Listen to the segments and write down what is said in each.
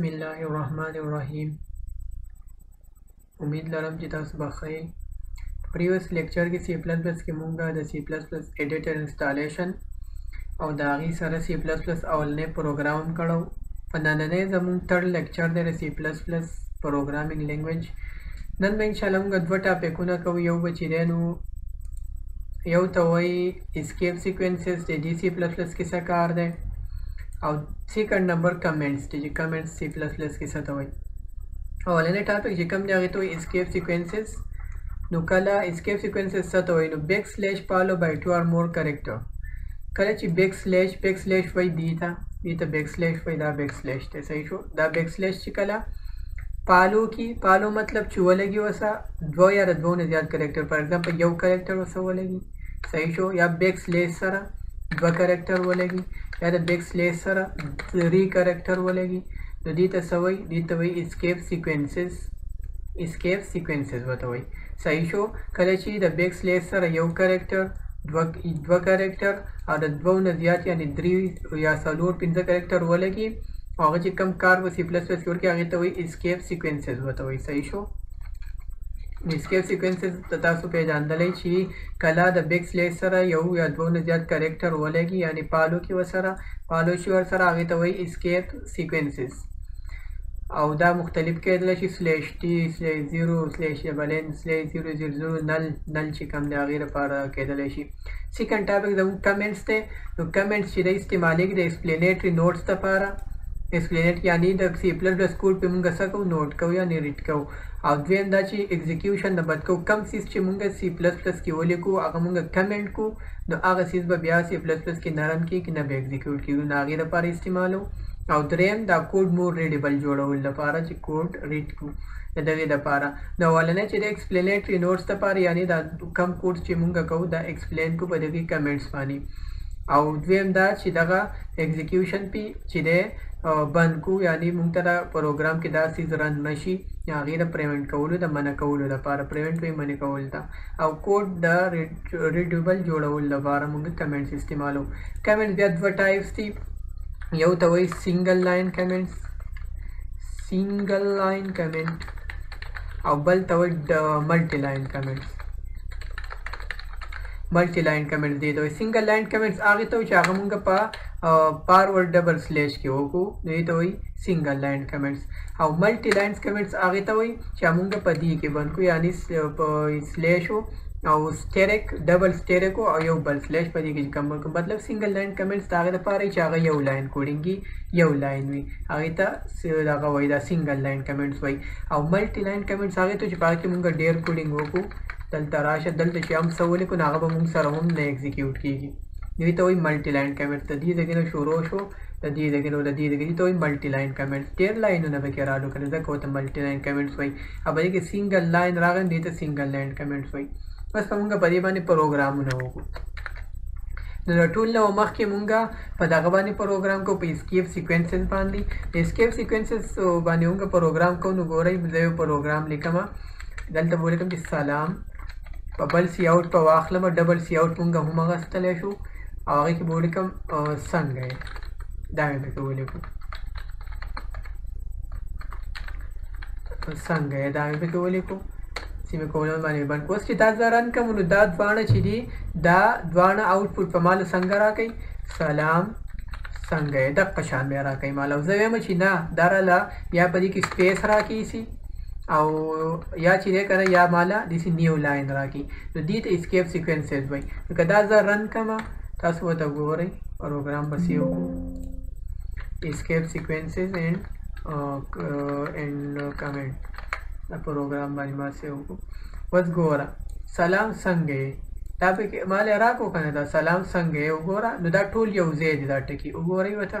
بسم الله الرحمن الرحیم امید لرم چې تاسو به ښه یئ په پریوس لیکچر کې سی پلس پلس کې مونږ د سی پلس پلس ایډیټر انسټالیشن او د هغې سره سی پلس پلس اولنی پروګرام کړو په نننۍ زمونږ تړ لیکچر دی د سی پلس پلس پروګرامینګ لینګویج نن به انشاءالله مونږ دوه ټاپکونه کوو یو به چې دی نو یو ته وایي اسکیپ سیکوینسز چې ډي سی پلس پلس کې څه کار دی او سیکنډ نمبر کمنټس دی چې کمنټس سی پلس پلس کې څه ته وایي اولنې ټاپک چې کوم دی هغې ته وایي اسکیپ سیکوینسز نو کله اسکیپ سیکوینسز څه ته وایي نو بیک سلیش فالو بای ټو آر مور کریکټر کله چې بیک سلیش بیک سلیش وایي دی ته دی ته بیک سلیش وایي دا بیک سلیش دی صحیح شو دا بیک سلیش چې کله پالو کې پالو مطلب چې ولګي وسه دوه یا د دوه نه زیات کریکټر پر ایگزامپل یو کریکټر وسه ولګي صحیح شو یا بیک سلیش سره دوه کریکټر ولګي یا د بیک سلیش سره درې کریکټر ولګي نو دې ته څه وایي دې ته وایي اسکیپ سیکوینسز اسکیپ سیکوینسز ورته وایي صحیح شو کله چې د بیک سلیش سره یو کریکټر دوه دوه کریکټر او د دوو نه زیات یعنې درې یا څلور پنځه کریکټر ولګي او هغه چې کم کار به سی پلس پلس کې ورکړي هغې ته وایي اسکیپ سیکوینسز ورته وایي صحیح شو اسکیپ سیکوینسز که تاسو پېژاندلئ چي کله د بېک سلېش سره يو يا دوه نه زيات کرکټر ولګي يعني پالو کي ورسره پالو شي ورسره هغه ته وایي اسکېپ سیکوینسز او دا مختلف کېدلای شي سلېش ټي سلېش زیرو سلېش ډبل ان سلېش زیرو زیرو زیرو نل نل چې کوم دی هغې لپاره کېدلای شي سیکنډ ټاپک زموږ کمنټس دی نو کمنټس چې دی استعمالېږي د ایکسپلینیټري نوټس لپاره اسپلینټ یعنی د سی پلس پلس کوډ په مونږ څه کو نوټ کو یعنی ریډ کو او دویم دا چې اګزیکیوشن د بتکو کم سیس چې مونږ سی پلس پلس کې ولیکو هغه مونږ کمنټ کو نو هغه سیس به بیا سی پلس پلس کې نرن کې کې نه به اګزیکیوټ کیږي نو هغه لپاره استعمالو او دریم دا کوډ مور ریډیبل جوړول لپاره چې کوډ ریډ کو د دغه لپاره نو ولنه چې د ایکسپلینیټری نوټس لپاره یعنی دا کم کوډ چې مونږ کو دا ایکسپلین کو په دغه کمنټس باندې او دویم دا چې دغه اګزیکیوشن پی چې ده بند کو یعنی مونږ ته دا پروګرام کې دا سیز رن نشي هغه د پریونټ کولو د منع کولو لپاره پریونټ وی منع کول دا او کوډ د ریډیبل جوړول لپاره مونږ کمنټس استعمالو کمنټس بیا دوه ټایپس دي یو ته وایي سنگل لاین کمنټس سنگل لاین کمنټ او بل ته وایي ملټي لاین کمنټس ملټي لاین کمنټس دی ته سنگل لاین کمنټس هغه ته چې هغه مونږ په فارورډ ډبل سلیش کې وکړو نو ته وایي سنگل لاین کمنټس او ملټي لاین کمنټس هغه ته وایي چې مونږ په دې کې بند کو یعنی په سلیش او سټریک ډبل سټریک او یو بل سلیش په دې کې کوم مطلب سنگل لاین کمنټس دا هغه لپاره چې هغه یو لاین کوډینګي یو لاین وي هغه ته دا غوي دا سنگل لاین کمنټس وایي او ملټي لاین کمنټس هغه ته چې پاره کې مونږ ډیر کوډینګ وکړو دلته راشه دلته چې هم څه ولیکو نو هغه به موږ سره هم نه ایگزیکیوټ کیږي دوی ته وایي ملټي لاین کمنټ د دې ځای نه شروع شو د دې ځای نه د دې ځای دي ته وایي ملټي لاین کمنټ ډېر لاینونه به کې رالو کنه ځکه ورته ملټي لاین کمنټ وایي او په دې کې سنګل لاین راغی دې ته سنګل لاین کمنټ وایي بس موږ په دې باندې پروګرامونه وکړو نو د ټول نه مخکې مونږه په دغه باندې پروګرام کو په اسکیپ سیکوینسز باندې اسکیپ سیکوینسز باندې مونږه پروګرام کو نو ګورئ زه یو پروګرام لیکم دلته به ولیکم چې سلام په بل سی آوټ په واخلم ډبل سی آوټ مونږ هم اغستلی شو او هغې کې به ولیکم څنګه یې دا مې پکې ولیکو څنګه یې دا مې پکې ولیکو چې مې کولم باندې بند اوس چې دا زه رن کوم نو دا دواړه چې دي دا دواړه آوټپوټ په مال څنګه راکوي سلام څنګه یې دقه شان بیا راکوي مال او زه وایم چې نه دا راله یا په دې کې سپیس راکړي شي او یا چې دی کنه یا مالا داسې نیو لاین راکړي نو دې ته اسکیپ سیکوینسز وایي نو که دا زه رن کړم تاسو ورته ګورئ پروګرام به سیو کړو اسکیپ سیکوینسز اینډ اینډ کمنټ دا پروګرام باندې ما سیو کړو اوس ګوره سلام څنګه یې دا پکې ما له راکو کنه دا سلام څنګه یې وګوره نو دا ټول یو ځای دي دا ټکي وګورئ ورته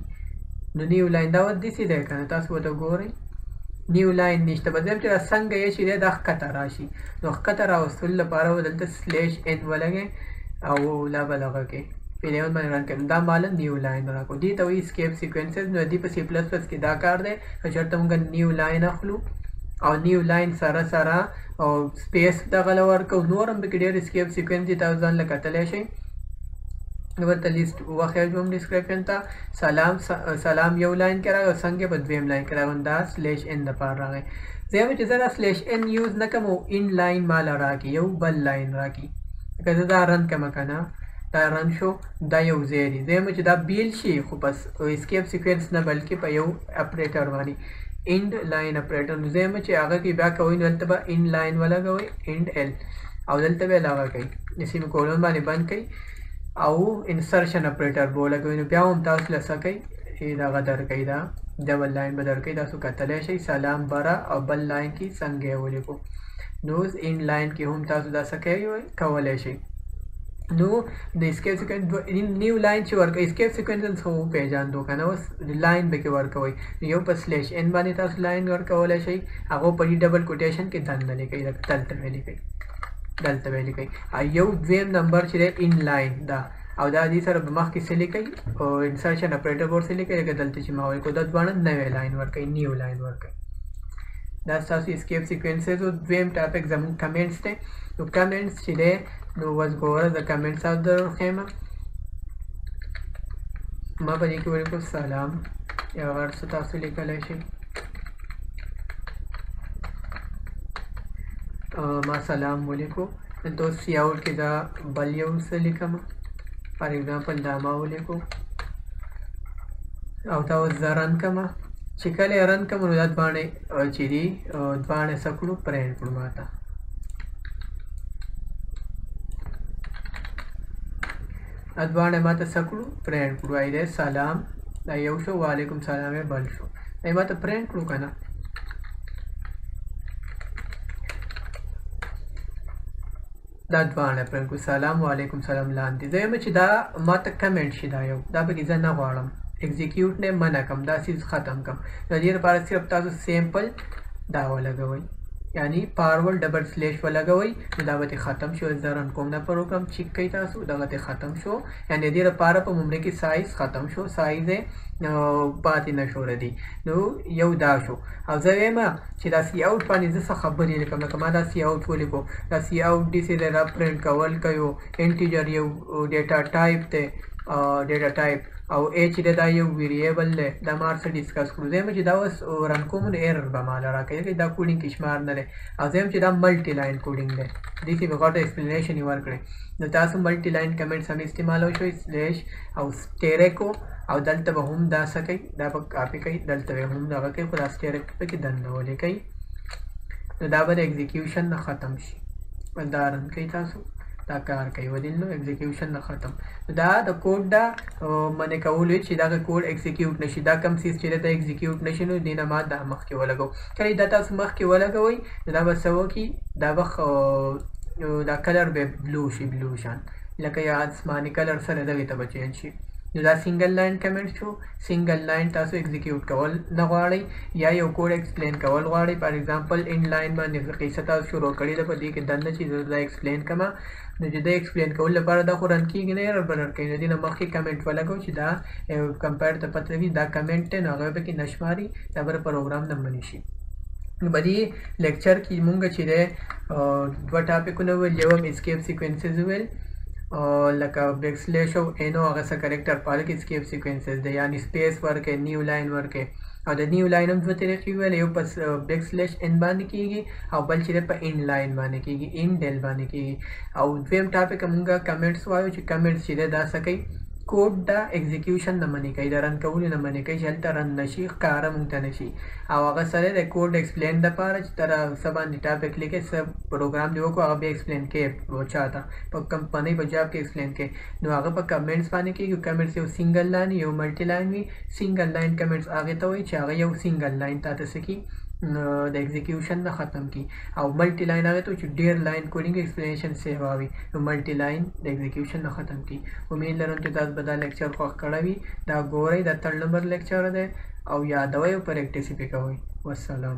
نو نیو لاین دا ود دسی دی کنه تاسو وته ګورئ نیو لاین نشته په دې کې دا څنګه یې چې دا ښکته راشي نو ښکته راوستل لپاره ودلته سلیش ان ولګي او لا بلغه کې پیلیون باندې ران کړم دا مال نیو لاین راکو دي ته وی اسکیپ سیکوینسز نو دی په سی پلس پلس کې دا کار دی نو چرته موږ نیو لاین اخلو او نیو لاین سره سره او سپیس دغه لور کو نورم به کې ډیر اسکیپ سیکوینس دي تاسو ځان لکه تللی شئ ورته لیست وخیر کوم ډیسکرپشن ته سلام سلام یو لاین کې راغی او څنګه په دویم لاین کې راغی دا سلیش ان د پار راغی زه به چې زه دا سلیش ان یوز نه کوم ان لاین مال راکې یو بل لاین راکې که زه دا رن کوم که نه دا رن شو دا یو ځای دی زه به چې دا بیل شي خو بس اسکیپ سیکوینس نه بلکې په یو اپریټر باندې اینډ لاین اپریټر نو زه به چې هغه کې بیا کوئ نو هلته به ان لاین ولګوئ اینډ ایل او دلته به یې لغه کوئ سیمي کولون باندې بند کوئ او انسرشن اپریټر به ولګوي نو بیا هم تاسو له څه کوي دغه درکوي دا ډبل لاین به درکوي تاسو کتلی شئ سلام بره او بل لاین کې څنګه یې ولیکو نو ان لاین کې هم تاسو دا څه کوي کولی شئ نو د اسکیپ سیکوینس دوه نیو لاین چې ورکوي اسکیپ سیکوینس څه وپېژاندو که نه اوس لاین به کې ورکوئ یو په سلیش ان باندې تاسو لاین ورکولی شئ هغه په دې ډبل کوټیشن کې دننه لیکئ لکه دلته مې لیکئ دلته به لیکئ یو دویم نمبر چې دی ان لاین دا او دا دې سره به مخکې څه لیکئ او انسرشن اپریټر به ورسې لیکئ لکه دلته چې ما وایي کو دا دواړه نوی لاین ورکوي نیو لاین ورکوي دا ستاسو اسکیپ سیکوینسز او دویم ټاپک زموږ کمنټس دی نو کمنټس چې دی نو وس ګوره د کمنټس او در خیمه ما په دې کې ولیکو سلام یا غر څه تاسو لیکلی شئ ما سلام ولیکو دلته اوس سی اوټ کې دا بل یو څه لیکم فار ایگزامپل دا ما ولیکو او دا اوس زه رن کړم چې کله یې رن کړم نو دا دواړه چې دي دواړه څه کړو پرینټ کړو ماته ادوانه ما ته سکړو پرینټ کړو ایره سلام دا یو شو وعلیکم سلام بل شو دا ما ته پرینټ کړو کنه دا دواړه پرنکو سلام علیکم سلام لاندې زه یم چې دا ما ته کمنټ شي دا یو دا پکې زه نه غواړم ایگزیکیوټ نه منع کوم دا سیز ختم کوم د دې لپاره صرف تاسو سیمپل دا ولګوي یعنی پارول ډبل سلیش ولګوي نو دا به ختم شو زه رن کوم دا پروګرام چیک کوي تاسو دغه ته ختم شو یعنی دې لپاره په ممره کې سایز ختم شو سایز پاتې نشو ردی نو یو دا شو او زه وایم چې دا سی اوټ باندې زه څه خبرې لیکم لکه ما دا سی اوټ ولیکو دا سی اوټ دې سره را پرینټ کول کوي انټیجر یو ډیټا ټایپ ته ډیټا ټایپ او ای چې ده دا یو ویریبل ده دا مار څه ډیسکس کړو زم چې دا اوس رن کوم نو ایرر به مال راکړي دا کوډینګ کې شمار نه لري او زم چې دا ملټي لاین کوډینګ ده دې کې غټه ایکسپلینیشن یې ورکړي نو تاسو ملټي لاین کمنټس هم استعمالو شئ سلیش او سټیریکو او دلته به هم دا سکی دا په کاپی کوي دلته به هم دا کوي خو دا سټیریک په کې دنه ولې کوي نو دا به ایگزیکیوشن نه ختم شي دا رن کوي تاسو دا کار کوي ودین نو ایگزیکیوشن نه ختم دا د کوډ دا منې کولې چې دا کوډ ایگزیکیوټ نشي دا کم سیس چې دا ایگزیکیوټ نشي نو دینه ما دا مخ کې ولګو کله دا تاسو مخ کې ولګوي دا به سو کې دا بخ دا کلر به بلو شي بلو شان لکه یا آسماني کلر سره دغه ته بچی شي نو دا سنگل لاین کمنټ شو سنګل لاین تاسو ایکزیکیوټ کول نه غواړئ یا یو کوډ ایکسپلین کول غواړئ پر ایگزامپل اینډ لاین باندې قصه تاسو شروع کړې ده په دې کې دنه چې زه دا ایکسپلین کوم نو چې دا ایکسپلین کول لپاره دا خو رن کیږي نه ایرر بلر کوي نو دې نه مخکې کمنټ ولګو چې دا کمپایر ته پته وي دا کمنټ دی نو هغه پکې نشماري دا بر پروګرام نه مني نو په دې لیکچر کې مونږ چې دی دوه ټاپکونه ویل یو هم اسکیپ سیکوینسز ویل او لکه بیک سلیش او ان او هغه څه کریکټر په هغه کې اسکیپ سیکوینسز دی یعنی سپیس ورکې نیو لاین ورکې او د نیو لاین هم دوه طریقې ویل یو په بیک سلیش ان باندې کیږي او بل چې په ان لاین باندې کیږي ان ډیل باندې کیږي او دویم ټاپک مونږه کمنټس وایو چې کمنټس چې دا څه کوي کوډ د ايکزيکيوشن نه منع کوي د رن کولو نه منع کوي چې هلته رن نشي ښکاره مونږ ته نشي او هغه سره د کوډ ایکسپلین د پاره چې تر څه باندې ټاپ یې کلیک څه پروګرام دی وکړو هغه بیا ایکسپلین کوي او چاته په کمپنۍ په جاب کې ایکسپلین کوي نو هغه په کمنټس باندې کېږي کمنټس یو سنگل لاین یو ملټي لاین وي سنگل لاین کمنټس هغه ته وایي چې هغه یو سنگل لاین تاسو کې د ایکزیکیوشن نه ختم کی او ملټي لاین هغه ته چې ډیر لاین کوډینګ ایکسپلینیشن سیوا وي نو ملټي لاین د ایگزیکیوشن نه ختم کی امید لرم چې تاسو به دا لیکچر خوښ کړی وي دا ګورئ دا تړ نمبر لیکچر دی او یادوئ او پریکټیس یې پې کوئ والسلام